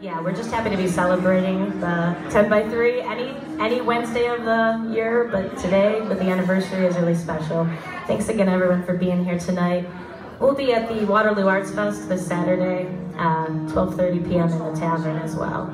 Yeah, we're just happy to be celebrating the 10 by 3 any any Wednesday of the year, but today with the anniversary is really special. Thanks again everyone for being here tonight. We'll be at the Waterloo Arts Fest this Saturday, um, uh, 12.30 p.m. in the tavern as well.